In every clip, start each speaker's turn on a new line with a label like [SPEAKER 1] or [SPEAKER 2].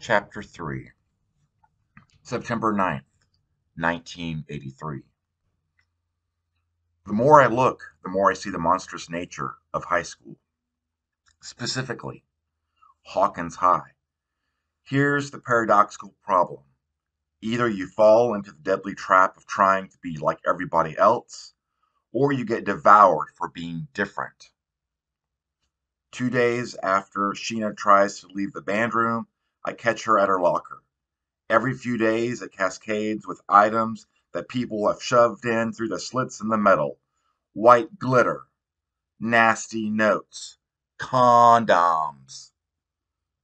[SPEAKER 1] Chapter 3 September 9th, 1983. The more I look, the more I see the monstrous nature of high school. Specifically, Hawkins High. Here's the paradoxical problem. Either you fall into the deadly trap of trying to be like everybody else, or you get devoured for being different. Two days after Sheena tries to leave the band room, I catch her at her locker. Every few days it cascades with items that people have shoved in through the slits in the metal. White glitter, nasty notes, condoms.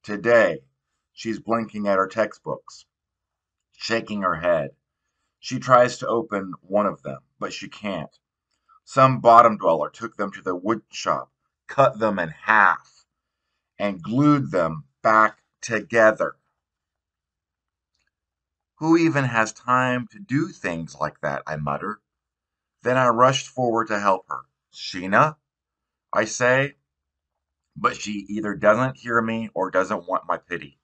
[SPEAKER 1] Today, she's blinking at her textbooks, shaking her head. She tries to open one of them, but she can't. Some bottom dweller took them to the wood shop, cut them in half, and glued them back together. Who even has time to do things like that? I mutter. Then I rushed forward to help her. Sheena, I say, but she either doesn't hear me or doesn't want my pity.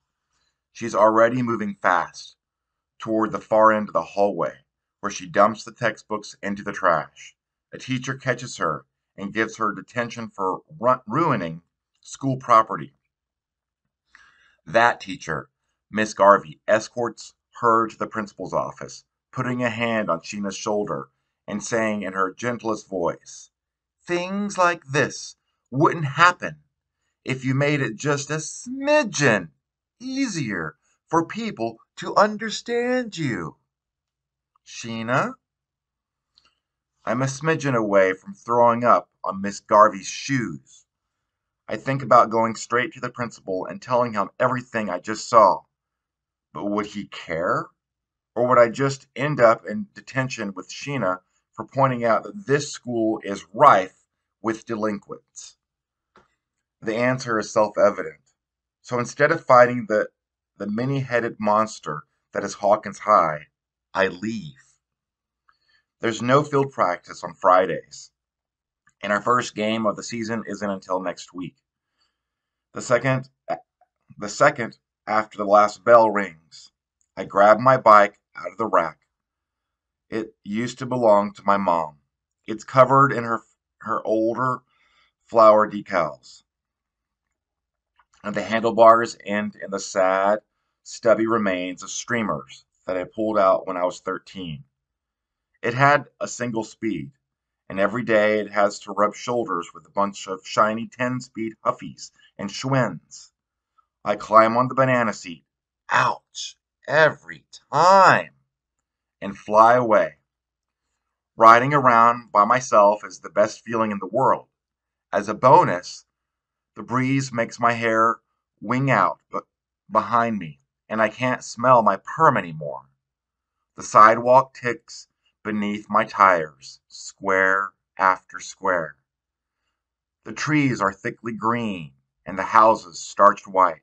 [SPEAKER 1] She's already moving fast toward the far end of the hallway, where she dumps the textbooks into the trash. A teacher catches her and gives her detention for ruining school property. That teacher, Miss Garvey, escorts her to the principal's office, putting a hand on Sheena's shoulder and saying in her gentlest voice, Things like this wouldn't happen if you made it just a smidgen easier for people to understand you. Sheena? I'm a smidgen away from throwing up on Miss Garvey's shoes. I think about going straight to the principal and telling him everything I just saw. But would he care? Or would I just end up in detention with Sheena for pointing out that this school is rife with delinquents? The answer is self evident. So instead of fighting the, the many headed monster that is Hawkins High, I leave. There's no field practice on Fridays and our first game of the season isn't until next week. The second, the second after the last bell rings, I grab my bike out of the rack. It used to belong to my mom. It's covered in her her older flower decals. And the handlebars end in the sad, stubby remains of streamers that I pulled out when I was 13. It had a single speed, and every day it has to rub shoulders with a bunch of shiny 10 speed Huffies and Schwinn's. I climb on the banana seat, ouch, every time, and fly away. Riding around by myself is the best feeling in the world. As a bonus, the breeze makes my hair wing out but behind me, and I can't smell my perm anymore. The sidewalk ticks beneath my tires, square after square. The trees are thickly green and the houses starched white.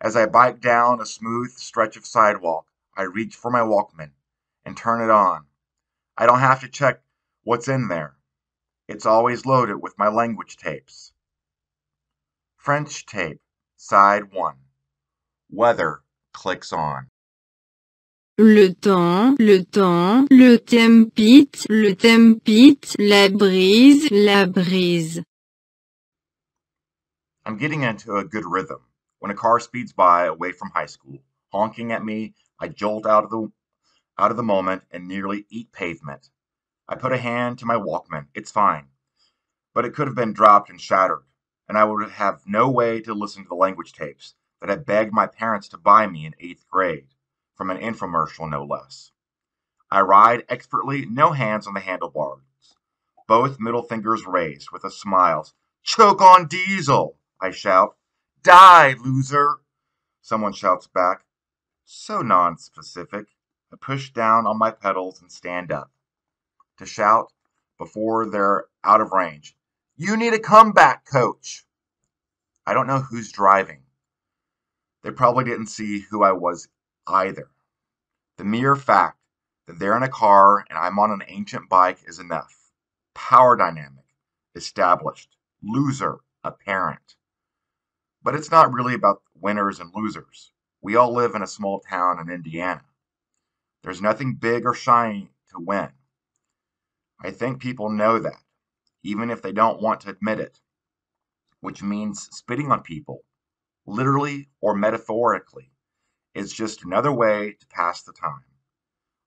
[SPEAKER 1] As I bike down a smooth stretch of sidewalk, I reach for my Walkman and turn it on. I don't have to check what's in there. It's always loaded with my language tapes. French tape, side 1. Weather clicks on.
[SPEAKER 2] Le temps, le temps, le tempit, le tempit, la brise, la brise.
[SPEAKER 1] I'm getting into a good rhythm. When a car speeds by away from high school, honking at me, I jolt out of the out of the moment and nearly eat pavement. I put a hand to my Walkman. It's fine. But it could have been dropped and shattered, and I would have no way to listen to the language tapes that I begged my parents to buy me in eighth grade from an infomercial no less. I ride expertly, no hands on the handlebars, both middle fingers raised with a smile. Choke on diesel, I shout. Die, loser, someone shouts back. So non-specific. I push down on my pedals and stand up to shout before they're out of range. You need a comeback, coach. I don't know who's driving. They probably didn't see who I was either. The mere fact that they're in a car and I'm on an ancient bike is enough. Power dynamic established. Loser apparent. But it's not really about winners and losers. We all live in a small town in Indiana. There's nothing big or shiny to win. I think people know that, even if they don't want to admit it, which means spitting on people, literally or metaphorically, is just another way to pass the time.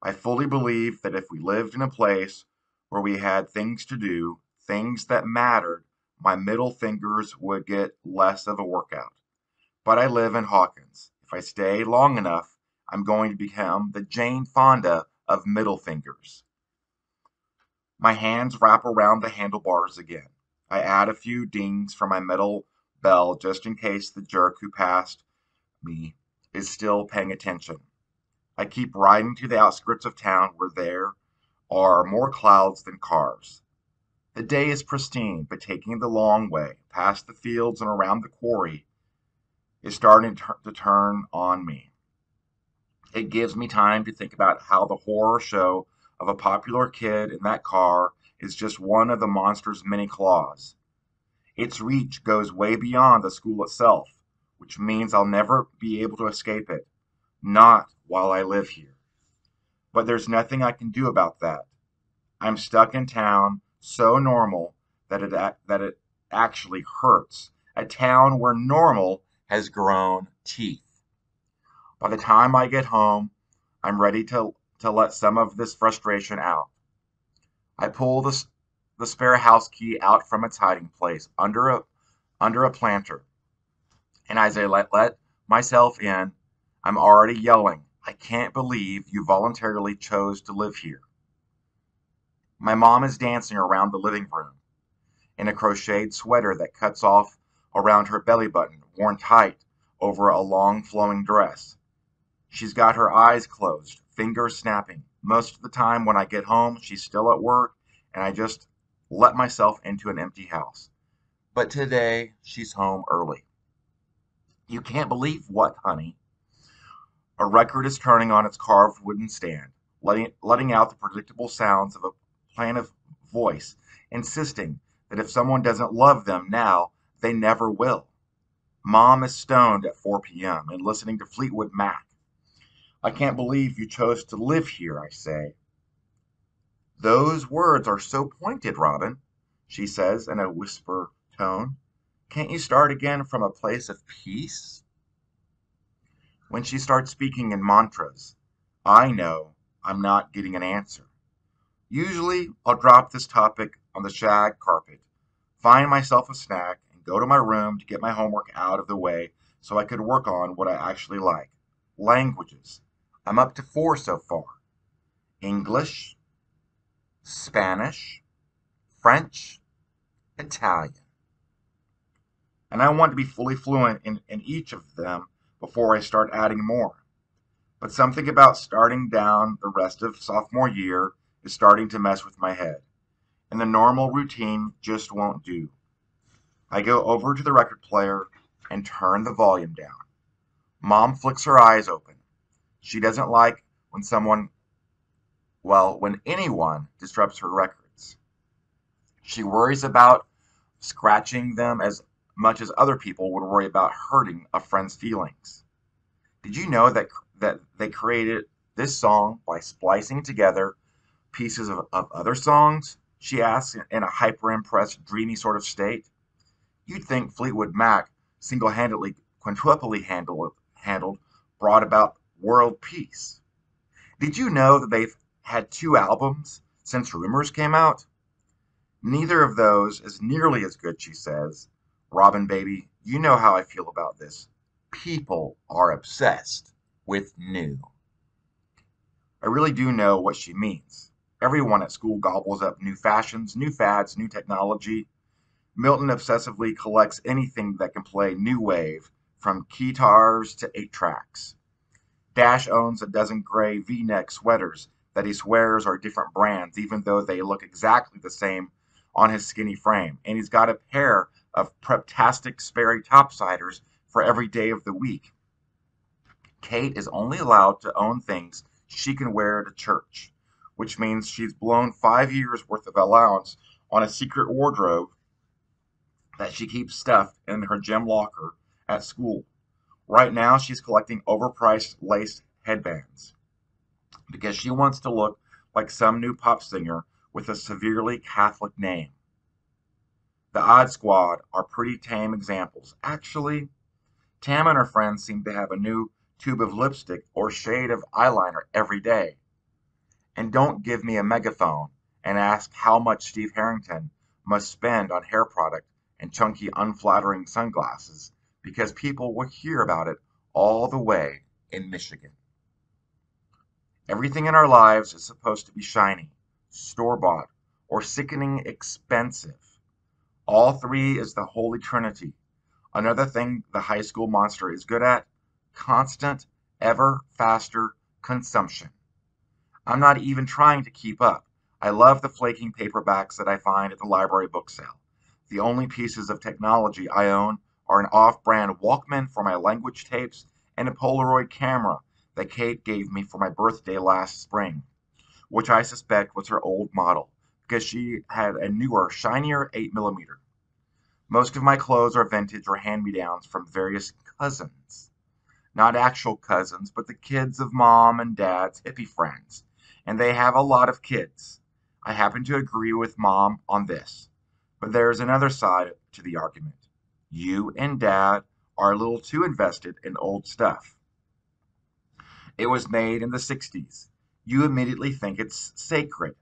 [SPEAKER 1] I fully believe that if we lived in a place where we had things to do, things that mattered, my middle fingers would get less of a workout. But I live in Hawkins. If I stay long enough, I'm going to become the Jane Fonda of middle fingers. My hands wrap around the handlebars again. I add a few dings for my metal bell just in case the jerk who passed me is still paying attention. I keep riding to the outskirts of town where there are more clouds than cars. The day is pristine, but taking the long way, past the fields and around the quarry, is starting to turn on me. It gives me time to think about how the horror show of a popular kid in that car is just one of the monster's many claws. Its reach goes way beyond the school itself, which means I'll never be able to escape it. Not while I live here. But there's nothing I can do about that. I'm stuck in town, so normal that it that it actually hurts. A town where normal has grown teeth. By the time I get home, I'm ready to to let some of this frustration out. I pull the, the spare house key out from its hiding place under a under a planter. And I let, let myself in, I'm already yelling, I can't believe you voluntarily chose to live here. My mom is dancing around the living room in a crocheted sweater that cuts off around her belly button, worn tight over a long flowing dress. She's got her eyes closed, fingers snapping. Most of the time when I get home, she's still at work, and I just let myself into an empty house. But today, she's home early. You can't believe what, honey? A record is turning on its carved wooden stand, letting, letting out the predictable sounds of a plaintive voice, insisting that if someone doesn't love them now, they never will. Mom is stoned at 4 p.m. and listening to Fleetwood Mac. I can't believe you chose to live here, I say. Those words are so pointed, Robin, she says in a whisper tone. Can't you start again from a place of peace? When she starts speaking in mantras, I know I'm not getting an answer. Usually, I'll drop this topic on the shag carpet, find myself a snack, and go to my room to get my homework out of the way so I could work on what I actually like languages. I'm up to four so far English, Spanish, French, Italian. And I want to be fully fluent in, in each of them before I start adding more. But something about starting down the rest of sophomore year is starting to mess with my head. And the normal routine just won't do. I go over to the record player and turn the volume down. Mom flicks her eyes open. She doesn't like when someone, well, when anyone disrupts her records. She worries about scratching them as much as other people would worry about hurting a friend's feelings. Did you know that that they created this song by splicing together pieces of, of other songs? She asks in a hyper impressed, dreamy sort of state. You'd think Fleetwood Mac single handedly, quintuply handled, handled brought about world peace. Did you know that they've had two albums since Rumors came out? Neither of those is nearly as good, she says. Robin, baby, you know how I feel about this. People are obsessed with new. I really do know what she means. Everyone at school gobbles up new fashions, new fads, new technology. Milton obsessively collects anything that can play new wave, from keytars to eight tracks. Dash owns a dozen gray V-neck sweaters that he swears are different brands, even though they look exactly the same on his skinny frame. And he's got a pair of Preptastic Sperry topsiders for every day of the week. Kate is only allowed to own things she can wear to church, which means she's blown five years worth of allowance on a secret wardrobe that she keeps stuffed in her gym locker at school. Right now, she's collecting overpriced lace headbands because she wants to look like some new pop singer with a severely Catholic name. The Odd Squad are pretty tame examples. Actually, Tam and her friends seem to have a new tube of lipstick or shade of eyeliner every day. And don't give me a megaphone and ask how much Steve Harrington must spend on hair product and chunky, unflattering sunglasses because people will hear about it all the way in Michigan. Everything in our lives is supposed to be shiny, store bought, or sickening expensive. All three is the Holy Trinity. Another thing the high school monster is good at constant, ever faster consumption. I'm not even trying to keep up. I love the flaking paperbacks that I find at the library book sale. The only pieces of technology I own are an off brand Walkman for my language tapes and a Polaroid camera that Kate gave me for my birthday last spring, which I suspect was her old model because she had a newer, shinier 8mm. Most of my clothes are vintage or hand me downs from various cousins. Not actual cousins, but the kids of mom and dad's hippie friends. And they have a lot of kids. I happen to agree with mom on this. But there's another side to the argument. You and dad are a little too invested in old stuff. It was made in the 60s. You immediately think it's sacred.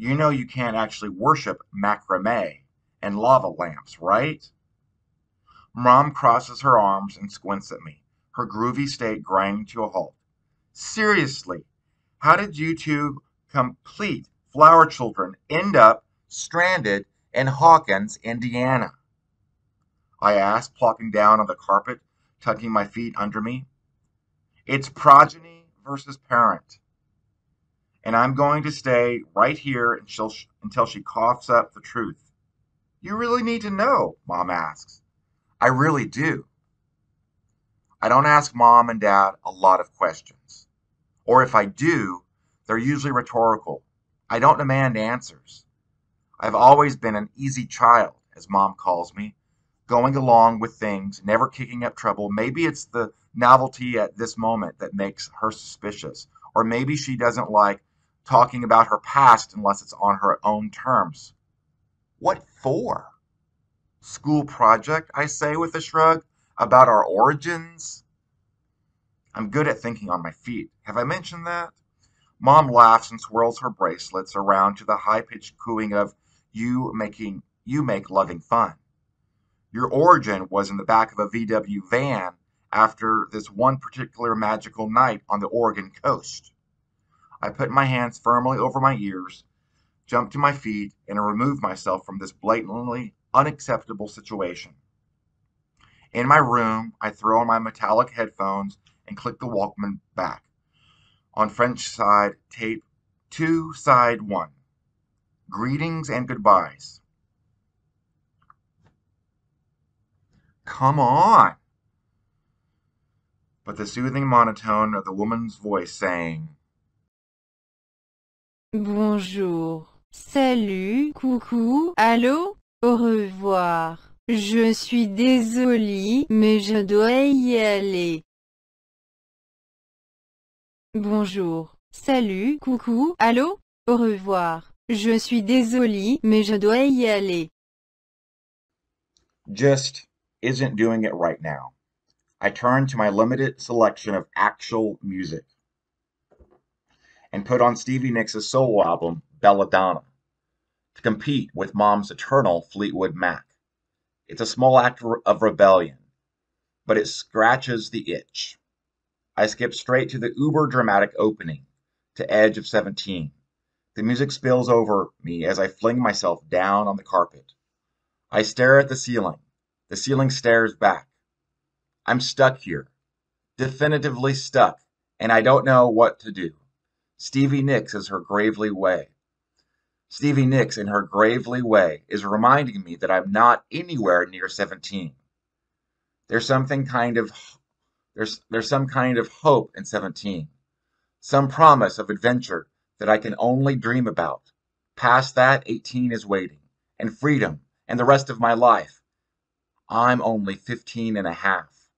[SPEAKER 1] You know you can't actually worship macrame and lava lamps, right? Mom crosses her arms and squints at me, her groovy state grinding to a halt. Seriously, how did you two complete flower children end up stranded in Hawkins, Indiana? I asked, plopping down on the carpet, tucking my feet under me. It's progeny versus parent. And I'm going to stay right here until she, until she coughs up the truth. You really need to know, Mom asks. I really do. I don't ask Mom and Dad a lot of questions. Or if I do, they're usually rhetorical. I don't demand answers. I've always been an easy child, as Mom calls me, going along with things, never kicking up trouble. Maybe it's the novelty at this moment that makes her suspicious. Or maybe she doesn't like talking about her past unless it's on her own terms. What for? School project, I say with a shrug, about our origins? I'm good at thinking on my feet. Have I mentioned that? Mom laughs and swirls her bracelets around to the high pitched cooing of you making you make loving fun. Your origin was in the back of a VW van after this one particular magical night on the Oregon coast. I put my hands firmly over my ears, jumped to my feet, and removed myself from this blatantly unacceptable situation. In my room, I throw on my metallic headphones and click the Walkman back. On French side, tape 2, side 1. Greetings and goodbyes. Come on! But the soothing monotone of the woman's voice saying,
[SPEAKER 2] Bonjour, salut, coucou, allô, au revoir. Je suis désolée, mais je dois y aller. Bonjour, salut, coucou, allô, au revoir. Je suis désolée, mais je dois y aller.
[SPEAKER 1] just isn't doing it right now. I turn to my limited selection of actual music and put on Stevie Nicks' solo album, Belladonna, to compete with Mom's eternal Fleetwood Mac. It's a small act of rebellion, but it scratches the itch. I skip straight to the uber dramatic opening, to Edge of 17. The music spills over me as I fling myself down on the carpet. I stare at the ceiling. The ceiling stares back. I'm stuck here, definitively stuck, and I don't know what to do. Stevie Nicks is her gravely way. Stevie Nicks, in her gravely way, is reminding me that I'm not anywhere near 17. There's something kind of there's there's some kind of hope in 17. Some promise of adventure that I can only dream about. Past that, 18 is waiting, and freedom, and the rest of my life. I'm only 15 and a half.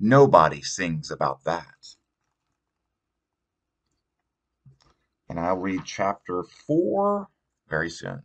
[SPEAKER 1] Nobody sings about that. And I'll read chapter 4 very soon.